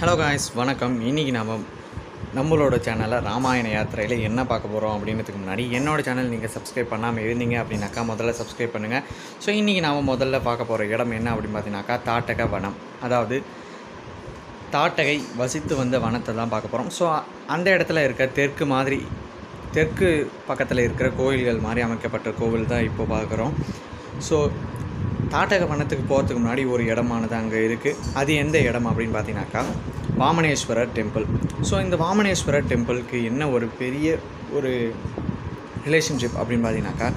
Hello guys வணக்கம். இன்றைக்கி நம்ம நம்மளோட சேனலில் ராமாயண யாத்திரையில் என்ன பார்க்க போகிறோம் அப்படின்றதுக்கு முன்னாடி என்னோட சேனல் நீங்கள் சப்ஸ்கிரைப் பண்ணாமல் இருந்தீங்க அப்படின்னாக்கா முதல்ல சப்ஸ்கிரைப் பண்ணுங்கள் ஸோ இன்றைக்கி நாம் முதல்ல பார்க்க போகிற இடம் என்ன அப்படின்னு பார்த்தீங்கன்னாக்கா தாட்டக வனம். அதாவது தாட்டகை வசித்து வந்த வனத்தை தான் பார்க்க போகிறோம் ஸோ அந்த இடத்துல இருக்க தெற்கு மாதிரி தெற்கு பக்கத்தில் இருக்கிற கோயில்கள் மாதிரி அமைக்கப்பட்ட கோவில் தான் இப்போ பார்க்குறோம். ஸோ தாட்டக வனத்துக்கு போகிறதுக்கு முன்னாடி ஒரு இடமானது அங்கே இருக்குது அது எந்த இடம் அப்படின்னு பார்த்தீங்கன்னாக்கா வாமனேஸ்வரர் டெம்பிள் ஸோ இந்த வாமனேஸ்வரர் டெம்பிளுக்கு என்ன ஒரு பெரிய ஒரு ரிலேஷன்ஷிப் அப்படின்னு பார்த்தீங்கன்னாக்கா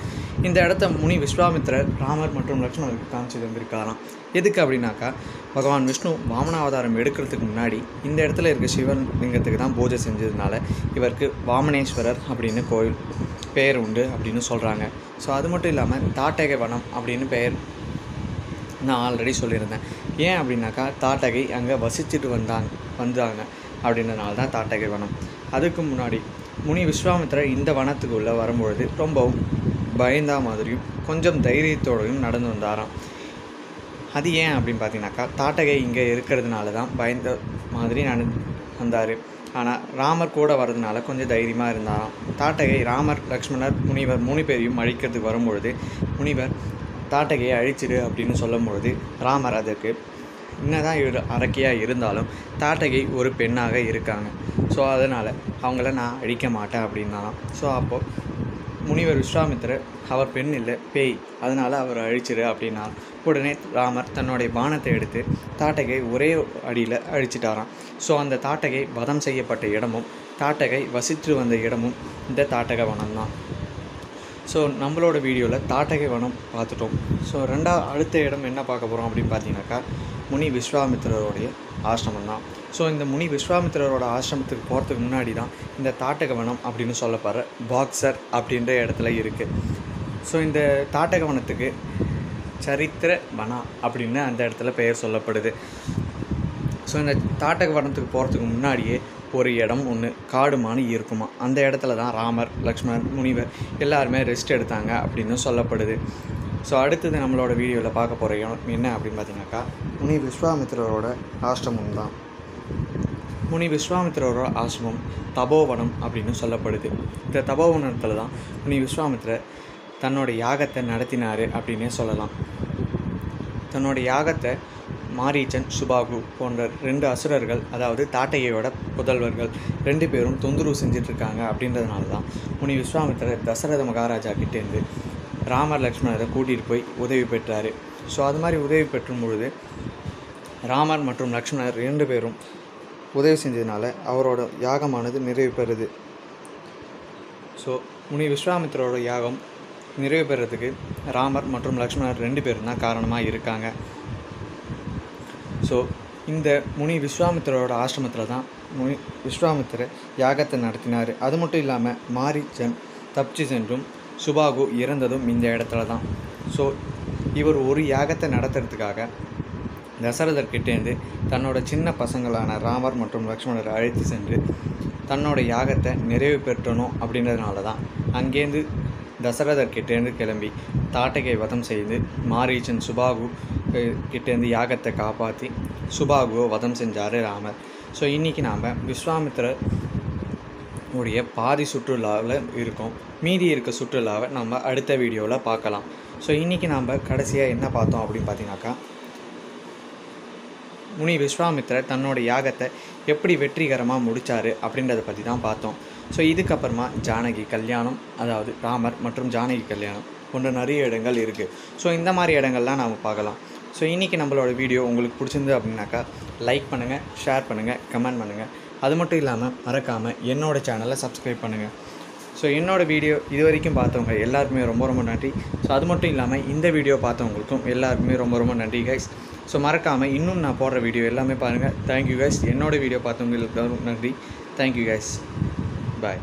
இந்த இடத்த முனி விஸ்வாமித்திரர் ராமர் மற்றும் லக்ஷ்மணருக்கு காமிச்சு தந்திருக்காராம். எதுக்கு அப்படின்னாக்கா பகவான் விஷ்ணு வாமனாவதாரம் எடுக்கிறதுக்கு முன்னாடி இந்த இடத்துல இருக்க சிவன் லிங்கத்துக்கு தான் பூஜை செஞ்சதுனால இவருக்கு வாமனேஸ்வரர் அப்படின்னு கோயில் பெயர் உண்டு அப்படின்னு சொல்கிறாங்க ஸோ அது மட்டும் இல்லாமல் தாட்டகை வனம் அப்படின்னு பெயர் நான் ஆல்ரெடி சொல்லியிருந்தேன். ஏன் அப்படின்னாக்கா தாட்டகை அங்கே வசிச்சுட்டு வந்தாங்க வந்தாங்க. அப்படின்றனால தான் தாட்டகை வனம். அதுக்கு முன்னாடி முனி விஸ்வாமித்திரர் இந்த வனத்துக்கு உள்ளே வரும்பொழுது ரொம்பவும் பயந்தா மாதிரியும் கொஞ்சம் தைரியத்தோடையும் நடந்து வந்தாராம். அது ஏன் அப்படின்னு பார்த்தீங்கன்னாக்கா தாட்டகை இங்கே இருக்கிறதுனால தான் பயந்த மாதிரி நடந்து வந்தார். ஆனால் ராமர் கூட வர்றதுனால கொஞ்சம் தைரியமாக இருந்தாராம். தாட்டகை ராமர் லக்ஷ்மணர் முனிவர் மூணு பேரையும் அழிக்கிறதுக்கு வரும்பொழுது முனிவர் தாட்டகையை அழிச்சிடு அப்படின்னு சொல்லும்பொழுது ராமர் அதற்கு என்னதான் இரு அரக்கையாக இருந்தாலும் தாட்டகை ஒரு பெண்ணாக இருக்காங்க. ஸோ அதனால் அவங்கள நான் அழிக்க மாட்டேன் அப்படின்னாலாம் ஸோ அப்போது முனிவர் விஸ்வாமித்திரர் அவர் பெண் இல்லை பேய். அதனால் அவர் அழிச்சிரு அப்படின்னா உடனே ராமர் தன்னுடைய பானத்தை எடுத்து தாட்டகை ஒரே அடியில் அழிச்சிட்டாராம். ஸோ அந்த தாட்டகை வதம் செய்யப்பட்ட இடமும் தாட்டகை வசித்து வந்த இடமும் இந்த தாட்டக வனம் தான் ஸோ நம்மளோட வீடியோவில் தாட்டகை வனம் பார்த்துட்டோம். ஸோ ரெண்டா அடுத்த இடம் என்ன பார்க்க போகிறோம் அப்படின்னு பார்த்தீங்கன்னாக்கா முனி விஸ்வாமித்திரருடைய ஆசிரமம் தான். ஸோ இந்த முனி விஸ்வாமித்திரரோட ஆசிரமத்துக்கு போகிறதுக்கு முன்னாடி தான் இந்த தாட்டக வனம் அப்படின்னு சொல்லப்படுற பாக்ஸர் அப்படின்ற இடத்துல இருக்குது ஸோ இந்த தாட்டக வனத்துக்கு சரித்திர வனா அப்படின்னு அந்த இடத்துல பெயர் சொல்லப்படுது. ஸோ இந்த தாட்டக வனத்துக்கு போகிறதுக்கு முன்னாடியே ஒரு இடம் ஒன்று காடு மானி இருக்குமா அந்த இடத்துல தான் ராமர் லக்ஷ்மணர் முனிவர் எல்லாருமே ரெஸ்ட் எடுத்தாங்க அப்படின்னு சொல்லப்படுது. ஸோ அடுத்தது நம்மளோட வீடியோவில் பார்க்க போகிற இடம் என்ன அப்படின்னு பார்த்தீங்கன்னாக்கா முனி விஸ்வாமித்திரரோட ஆசிரமம் தான். முனி விஸ்வாமித்திரரோட ஆசிரமம் தபோவனம் அப்படின்னு சொல்லப்படுது. இந்த தபோவனத்தில் தான் முனி விஸ்வாமித்திரர் தன்னோட யாகத்தை நடத்தினார் அப்படின்னே சொல்லலாம். தன்னோட யாகத்தை மாரீச்சன் சுபாகு போன்ற ரெண்டு அசுரர்கள் அதாவது தாட்டையோட புதல்வர்கள் ரெண்டு பேரும் தொந்தரவு செஞ்சிட்ருக்காங்க அப்படின்றதுனால தான் முனி விஸ்வாமித்திரர் தசரத மகாராஜா கிட்டேருந்து ராமர் லக்ஷ்மணரை கூட்டிகிட்டு போய் உதவி பெற்றார். ஸோ அது மாதிரி உதவி பெற்றும் பொழுது ராமர் மற்றும் லக்ஷ்மணர் ரெண்டு பேரும் உதவி செஞ்சதுனால அவரோட யாகமானது நிறைவு பெறுது. ஸோ முனி விஸ்வாமித்திரோட யாகம் நிறைவு பெறதுக்கு ராமர் மற்றும் லக்ஷ்மணர் ரெண்டு பேரும் தான் காரணமாக இருக்காங்க. ஸோ இந்த முனி விஸ்வாமித்திரோட ஆசிரமத்தில் தான் முனி விஸ்வாமித்திர யாகத்தை நடத்தினார். அது மட்டும் இல்லாமல் மாரிச்சன் தப்பிச்சு சென்றும் சுபாகு இறந்ததும் இந்த இடத்துல தான். ஸோ இவர் ஒரு யாகத்தை நடத்துறதுக்காக தசரதர்கிட்டேருந்து தன்னோட சின்ன பசங்களான ராமர் மற்றும் லக்ஷ்மணரை அழைத்து சென்று தன்னோட யாகத்தை நிறைவு பெற்றணும் அப்படின்றதுனால தான் அங்கேருந்து தசரதர்கிட்டேருந்து கிளம்பி தாட்டகை வதம் செய்து மாரீச்சன் சுபாகு கிட்டேருந்து யாகத்தை காப்பாற்றி சுபாகுவை வதம் செஞ்சார் ராமர். ஸோ இன்றைக்கி நாம் விஸ்வாமித்திரர் உடைய பாதி சுற்றுலாவில் இருக்கோம். மீதி இருக்க சுற்றுலாவை நம்ம அடுத்த வீடியோவில் பார்க்கலாம். ஸோ இன்றைக்கி நாம் கடைசியாக என்ன பார்த்தோம் அப்படின்னு பார்த்தீங்கன்னாக்கா முனி விஸ்வாமித்திரர் தன்னோட யாகத்தை எப்படி வெற்றிகரமாக முடித்தார் அப்படின்றத பற்றி தான் பார்த்தோம். ஸோ இதுக்கப்புறமா ஜானகி கல்யாணம் அதாவது ராமர் மற்றும் ஜானகி கல்யாணம் போன்ற நிறைய இடங்கள் இருக்குது ஸோ இந்த மாதிரி இடங்கள்லாம் நாம் பார்க்கலாம். ஸோ இன்றைக்கி நம்மளோட வீடியோ உங்களுக்கு பிடிச்சிருந்து அப்படின்னாக்கா லைக் பண்ணுங்கள் ஷேர் பண்ணுங்கள் கமெண்ட் பண்ணுங்கள் அது மட்டும் இல்லாமல் மறக்காமல் என்னோடய சேனலை சப்ஸ்கிரைப் பண்ணுங்கள் ஸோ என்னோடய வீடியோ இது வரைக்கும் பார்த்தவங்க எல்லாருக்குமே ரொம்ப ரொம்ப நன்றி. ஸோ அது மட்டும் இல்லாமல் இந்த வீடியோ பார்த்தவங்களுக்கும் எல்லாருக்குமே ரொம்ப ரொம்ப நன்றி கைஸ் ஸோ மறக்காமல் இன்னும் நான் போடுற வீடியோ எல்லாமே பாருங்கள் தேங்க்யூ கைஸ் என்னோடய வீடியோ பார்த்தவங்களுக்கு நன்றி. Thank you guys bye